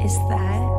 is that